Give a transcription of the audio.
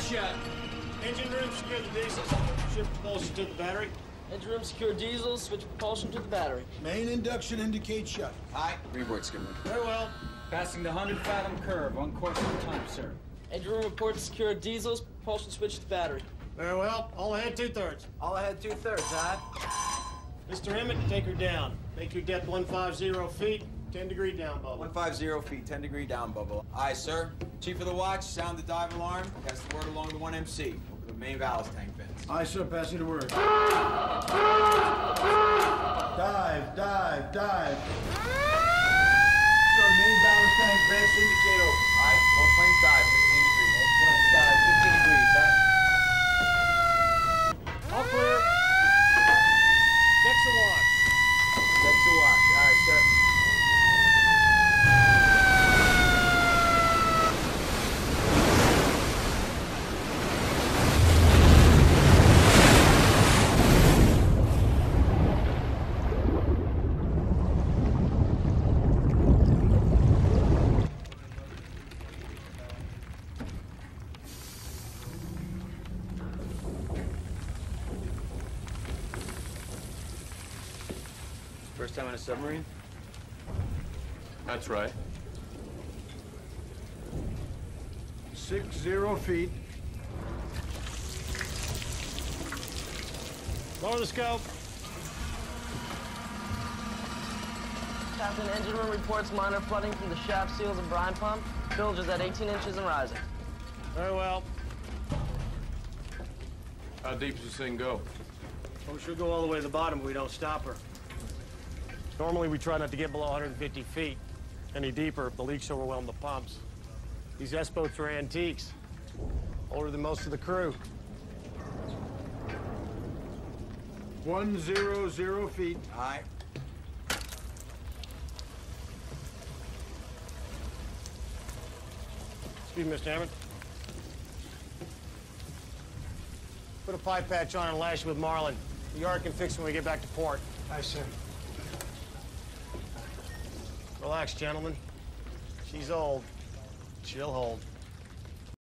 shut. Engine room, secure the diesels. Shift propulsion to the battery. Engine room secure diesels, switch propulsion to the battery. Main induction indicates shut. Aye. Report, Skipper. Very well. Passing the 100 fathom curve on course for time, sir. Engine room reports secure diesels, propulsion switch to the battery. Very well. All ahead, two-thirds. All ahead two-thirds, aye. Mr. Emmett, take her down. Make your depth 150 feet, 10 degree down bubble. 150 feet, 10 degree down bubble. Aye, sir. Chief of the watch, sound the dive alarm. Pass the word along to 1MC. Open the main ballast tank vents. Aye, sir, passing the word. dive, dive, dive. Sir, main ballast tank vents indicate open. Aye, both planes dive, 15 degrees. Both planes dive, 15 degrees, huh? All clear. Next to watch. Next to watch. All right, sir. First time on a submarine? That's right. Six zero feet. Lower the scope. Captain, engine room reports minor flooding from the shaft seals and brine pump. Bilge is at 18 inches and rising. Very well. How deep does this thing go? Well, she'll go all the way to the bottom if we don't stop her. Normally, we try not to get below 150 feet. Any deeper, the leaks overwhelm the pumps. These S-boats are antiques. Older than most of the crew. One zero zero feet. Aye. Excuse me, Mr. Hammond. Put a pipe patch on and lash it with marlin. The yard can fix it when we get back to port. Aye, sir. Relax, gentlemen. She's old. She'll hold.